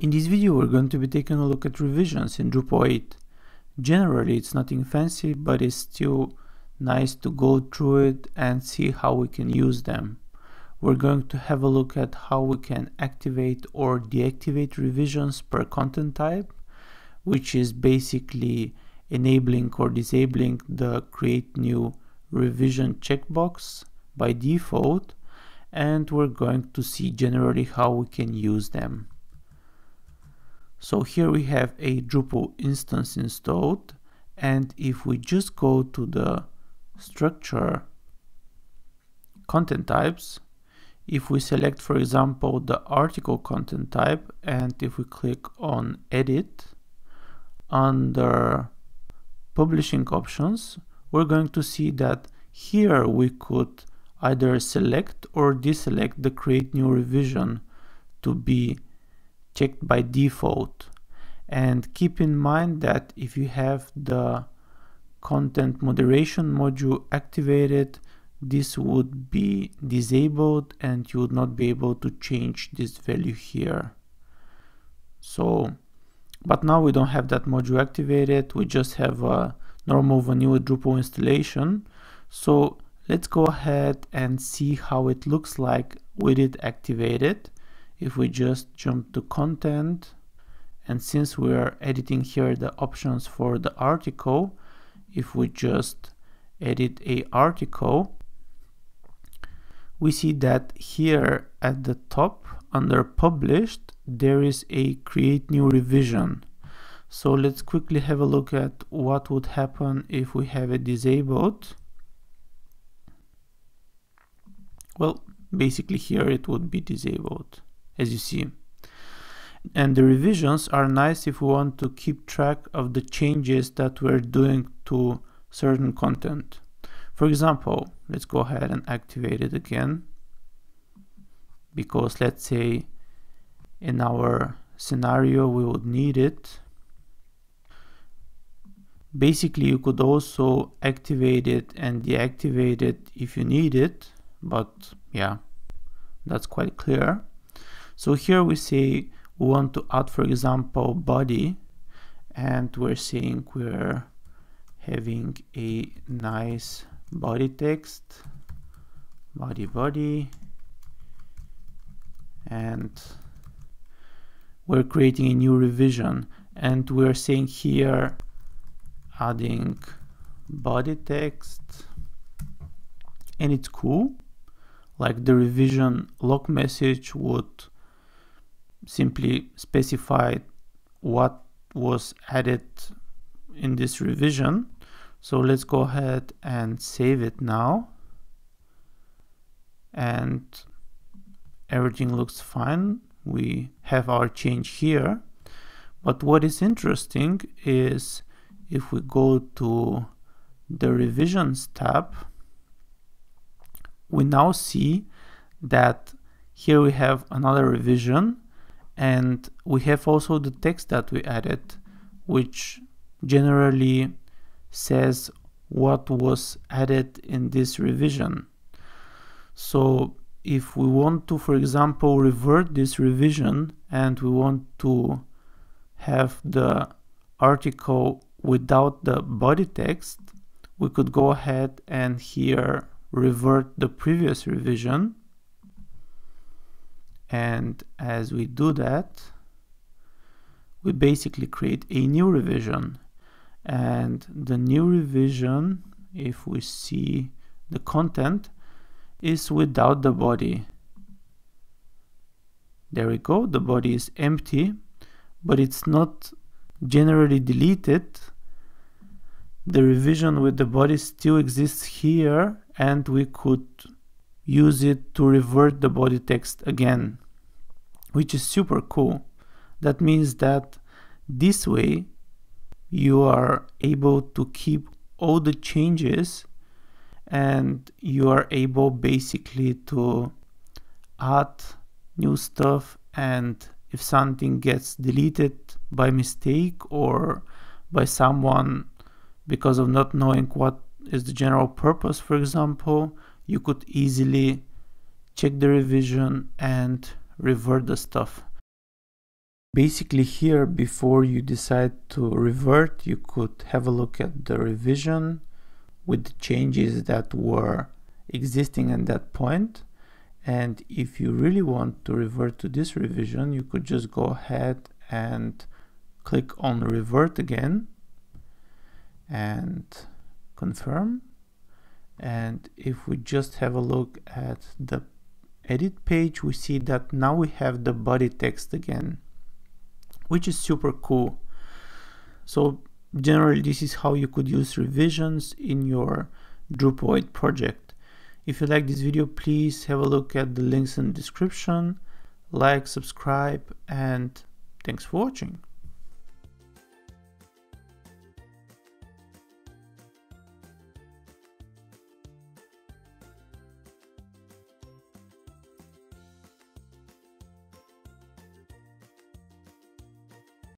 In this video we're going to be taking a look at revisions in Drupal 8. Generally it's nothing fancy but it's still nice to go through it and see how we can use them. We're going to have a look at how we can activate or deactivate revisions per content type which is basically enabling or disabling the create new revision checkbox by default and we're going to see generally how we can use them. So here we have a Drupal instance installed. And if we just go to the structure content types, if we select for example the article content type and if we click on edit under publishing options, we're going to see that here we could either select or deselect the create new revision to be checked by default. And keep in mind that if you have the content moderation module activated, this would be disabled and you would not be able to change this value here. So, but now we don't have that module activated, we just have a normal vanilla Drupal installation. So let's go ahead and see how it looks like with it activated if we just jump to content. And since we are editing here the options for the article if we just edit a article we see that here at the top under published there is a create new revision. So let's quickly have a look at what would happen if we have it disabled. Well basically here it would be disabled as you see. And the revisions are nice if we want to keep track of the changes that we're doing to certain content. For example, let's go ahead and activate it again because let's say in our scenario we would need it. Basically you could also activate it and deactivate it if you need it, but yeah, that's quite clear. So here we say we want to add, for example, body, and we're saying we're having a nice body text, body body, and we're creating a new revision. And we're saying here adding body text and it's cool. Like the revision log message would simply specified what was added in this revision. So let's go ahead and save it now. And everything looks fine. We have our change here. But what is interesting is if we go to the revisions tab, we now see that here we have another revision and we have also the text that we added which generally says what was added in this revision. So if we want to for example revert this revision and we want to have the article without the body text we could go ahead and here revert the previous revision and as we do that we basically create a new revision. And the new revision if we see the content is without the body. There we go. The body is empty but it's not generally deleted. The revision with the body still exists here and we could use it to revert the body text again, which is super cool. That means that this way you are able to keep all the changes and you are able basically to add new stuff and if something gets deleted by mistake or by someone because of not knowing what is the general purpose for example you could easily check the revision and revert the stuff Basically here, before you decide to revert, you could have a look at the revision with the changes that were existing at that point. And if you really want to revert to this revision, you could just go ahead and click on revert again and confirm. And if we just have a look at the edit page, we see that now we have the body text again, which is super cool. So generally this is how you could use revisions in your Drupal project. If you like this video, please have a look at the links in the description, like, subscribe, and thanks for watching.